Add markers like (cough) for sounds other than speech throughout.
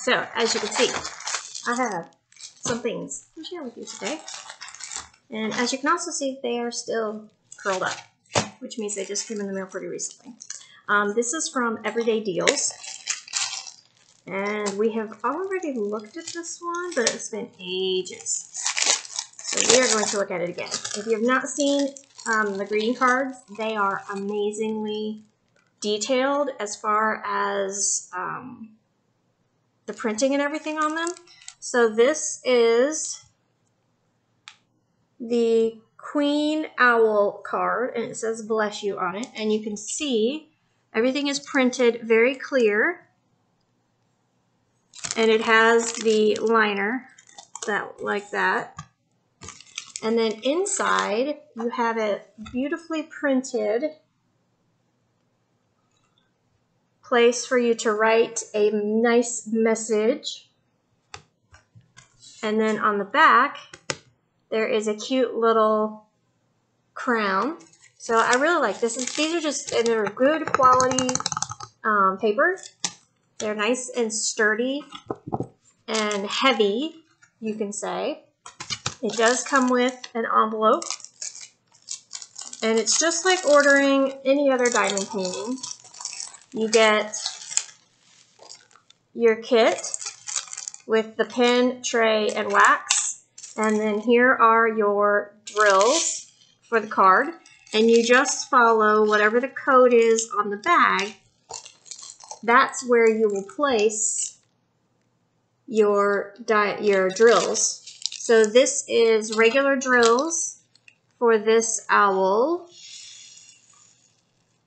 so as you can see, I have some things to share with you today. And as you can also see, they are still curled up, which means they just came in the mail pretty recently. Um, this is from Everyday Deals. And we have already looked at this one, but it's been ages. So we are going to look at it again. If you have not seen um, the greeting cards, they are amazingly detailed as far as um, the printing and everything on them. So this is the Queen Owl card, and it says bless you on it. And you can see everything is printed very clear. And it has the liner that like that. And then inside, you have it beautifully printed place for you to write a nice message. And then on the back, there is a cute little crown. So I really like this. These are just, and they're good quality um, paper. They're nice and sturdy and heavy, you can say. It does come with an envelope. And it's just like ordering any other diamond painting. You get your kit with the pen, tray, and wax. And then here are your drills for the card. And you just follow whatever the code is on the bag. That's where you will place your, your drills. So this is regular drills for this owl.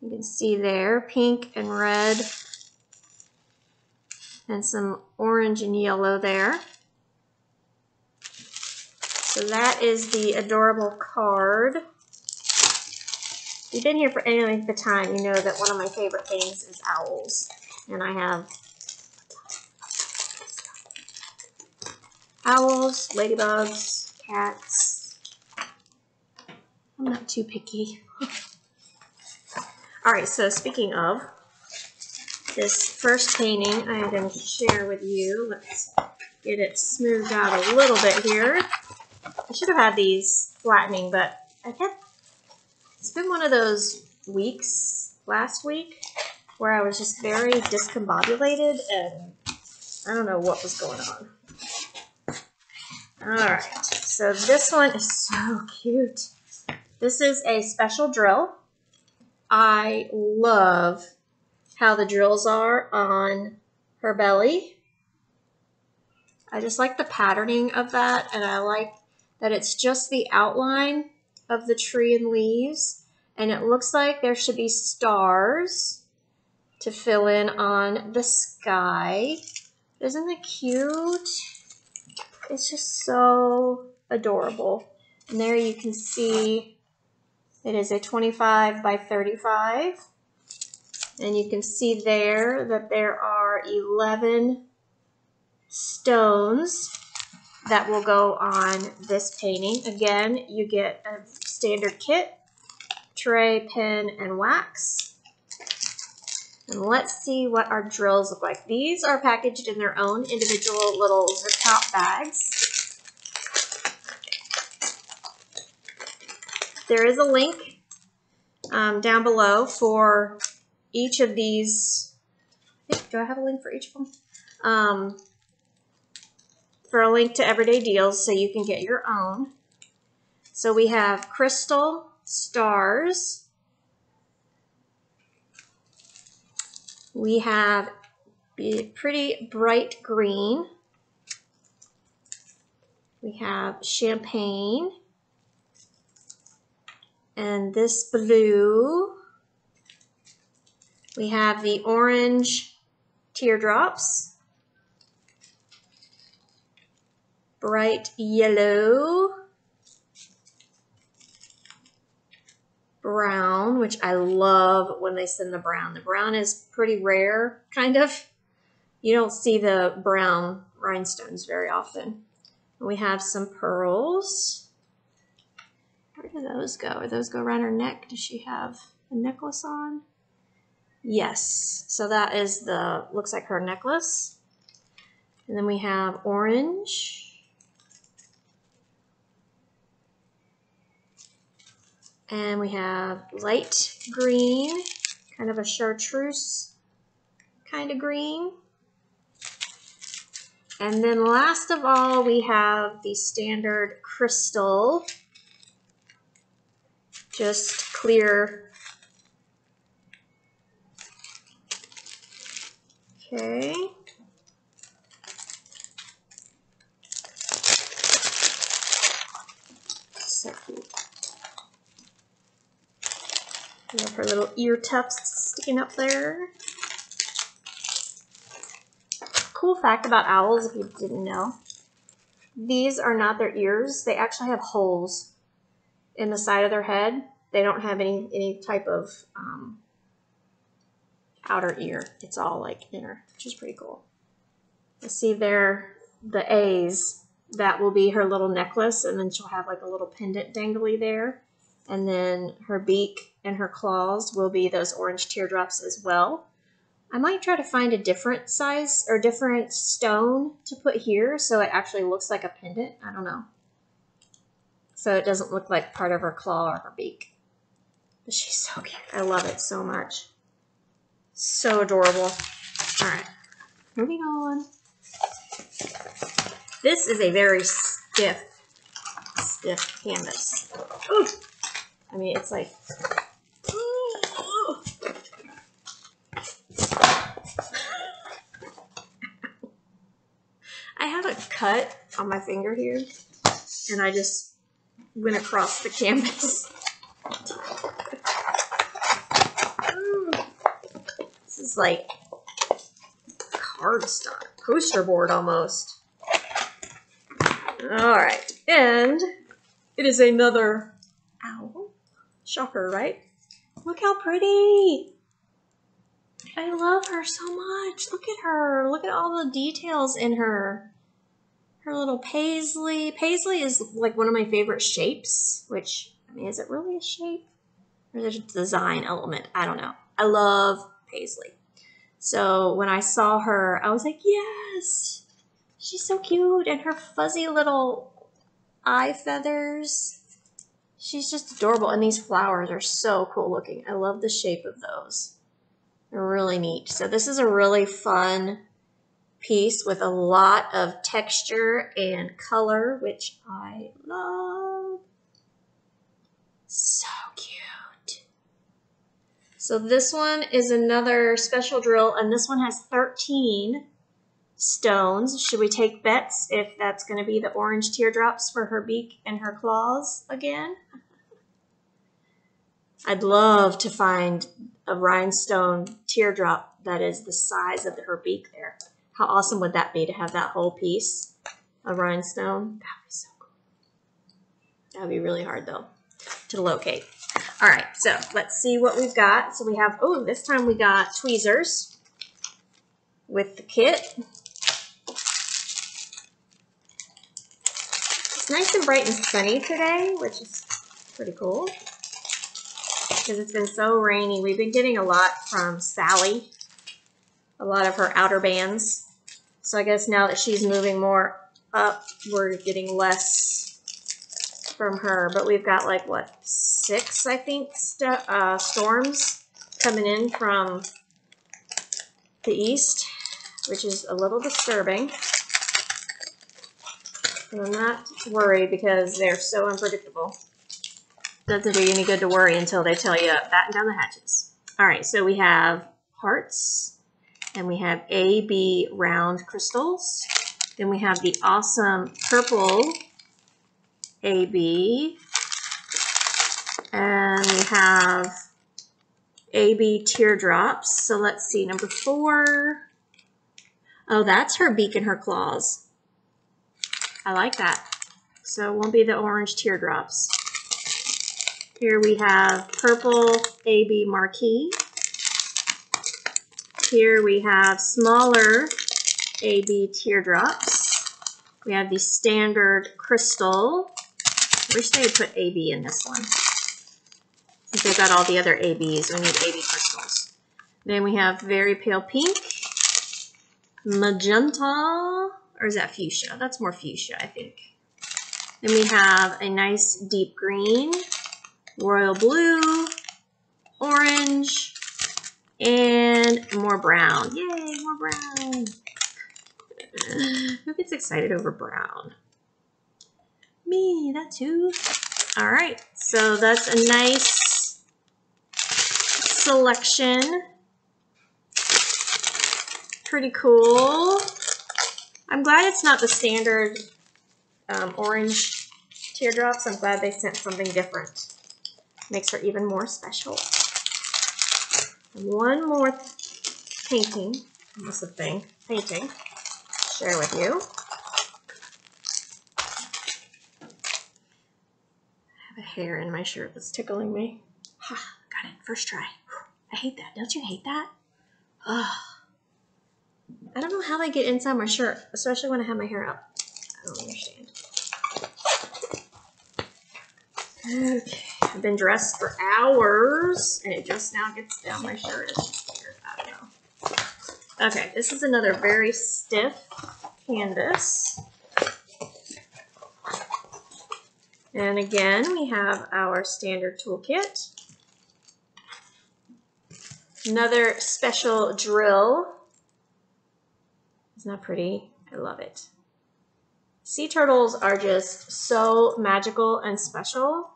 You can see there, pink and red, and some orange and yellow there. So that is the adorable card. If you've been here for any length of time, you know that one of my favorite things is owls. And I have owls, ladybugs, cats. I'm not too picky. (laughs) All right, so speaking of this first painting, I'm going to share with you. Let's get it smoothed out a little bit here. I should have had these flattening, but I kept, it's been one of those weeks last week where I was just very discombobulated and I don't know what was going on. All right, so this one is (laughs) so cute. This is a special drill. I love how the drills are on her belly. I just like the patterning of that, and I like that it's just the outline of the tree and leaves, and it looks like there should be stars to fill in on the sky. Isn't it cute? It's just so adorable. And there you can see it is a 25 by 35. And you can see there that there are 11 stones that will go on this painting. Again, you get a standard kit, tray, pen, and wax. And let's see what our drills look like. These are packaged in their own individual little zip top bags. There is a link um, down below for each of these. Do I have a link for each of them? Um, for a link to Everyday Deals so you can get your own. So we have crystal, stars. We have pretty bright green. We have champagne and this blue. We have the orange teardrops, bright yellow, brown, which I love when they send the brown. The brown is pretty rare, kind of. You don't see the brown rhinestones very often. We have some pearls. Do those go? Or those go around her neck? Does she have a necklace on? Yes. So that is the, looks like her necklace. And then we have orange. And we have light green, kind of a chartreuse kind of green. And then last of all, we have the standard crystal, just clear. Okay. We have her little ear tufts sticking up there. Cool fact about owls, if you didn't know, these are not their ears. They actually have holes in the side of their head. They don't have any any type of um, outer ear. It's all like inner, which is pretty cool. Let's see there, the A's. That will be her little necklace, and then she'll have like a little pendant dangly there. And then her beak and her claws will be those orange teardrops as well. I might try to find a different size or different stone to put here so it actually looks like a pendant. I don't know. So it doesn't look like part of her claw or her beak. She's so cute. I love it so much. So adorable. All right, moving on. This is a very stiff, stiff canvas. Ooh. I mean, it's like. I have a cut on my finger here, and I just went across the canvas. Is like cardstock, poster board almost. All right, and it is another owl. Shocker, right? Look how pretty. I love her so much. Look at her. Look at all the details in her. Her little paisley. Paisley is like one of my favorite shapes, which, I mean, is it really a shape? Or is it a design element? I don't know. I love paisley. So when I saw her, I was like, yes, she's so cute. And her fuzzy little eye feathers. She's just adorable. And these flowers are so cool looking. I love the shape of those. They're really neat. So this is a really fun piece with a lot of texture and color, which I love. So. So this one is another special drill, and this one has 13 stones. Should we take bets if that's going to be the orange teardrops for her beak and her claws again? I'd love to find a rhinestone teardrop that is the size of her beak there. How awesome would that be to have that whole piece of rhinestone? That would be so cool. That would be really hard though to locate. All right, so let's see what we've got. So we have, oh, this time we got tweezers with the kit. It's nice and bright and sunny today, which is pretty cool because it's been so rainy. We've been getting a lot from Sally, a lot of her outer bands. So I guess now that she's moving more up, we're getting less from her. But we've got like, what, six, I think, st uh, storms coming in from the east, which is a little disturbing. And I'm not worried because they're so unpredictable doesn't do you any good to worry until they tell you batten down the hatches. All right, so we have hearts, and we have AB round crystals. Then we have the awesome purple AB, and we have AB teardrops. So let's see, number four. Oh, that's her beak and her claws. I like that. So it won't be the orange teardrops. Here we have purple AB marquee. Here we have smaller AB teardrops. We have the standard crystal. Wish they would put AB in this one. Since they've got all the other ABs, we need AB crystals. Then we have very pale pink, magenta, or is that fuchsia? That's more fuchsia, I think. Then we have a nice deep green, royal blue, orange, and more brown. Yay, more brown. (laughs) Who gets excited over brown? Me, that's who. All right, so that's a nice selection. Pretty cool. I'm glad it's not the standard um, orange teardrops. I'm glad they sent something different. Makes her even more special. One more painting, almost a thing, painting, share with you. I have a hair in my shirt that's tickling me. Ha, (sighs) got it, first try. I hate that. Don't you hate that? Ugh. (sighs) I don't know how they get inside my shirt, especially when I have my hair up. I don't understand. Okay, I've been dressed for hours, and it just now gets down my shirt. It's just weird. I don't know. Okay, this is another very stiff canvas. And again, we have our standard toolkit. Another special drill. Isn't that pretty? I love it. Sea turtles are just so magical and special.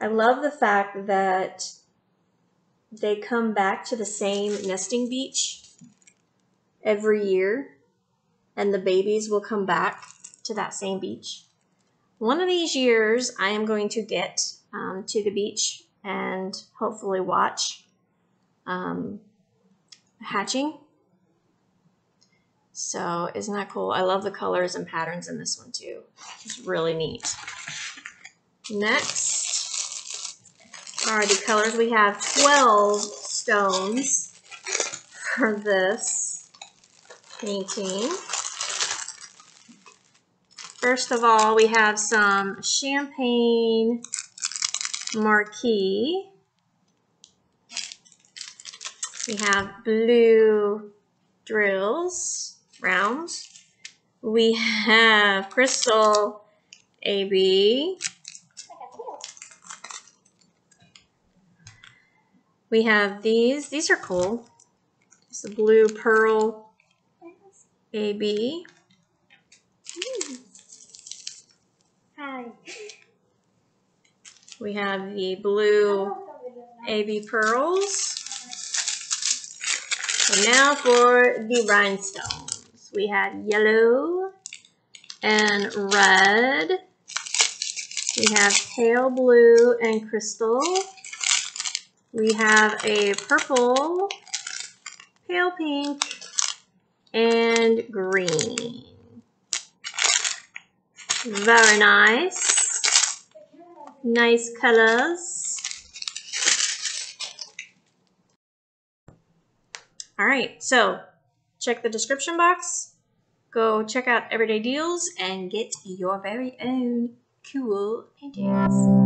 I love the fact that they come back to the same nesting beach every year and the babies will come back to that same beach. One of these years, I am going to get um, to the beach and hopefully watch um, hatching so isn't that cool? I love the colors and patterns in this one too. It's really neat. Next are the colors. We have 12 stones for this painting. First of all, we have some champagne marquee. We have blue drills rounds. We have Crystal AB. We have these. These are cool. It's a blue pearl AB. We have the blue AB pearls. And now for the rhinestones. we had yellow and red. We have pale blue and crystal. We have a purple, pale pink, and green. Very nice. Nice colors. All right, so check the description box. Go check out Everyday Deals and get your very own cool paintings.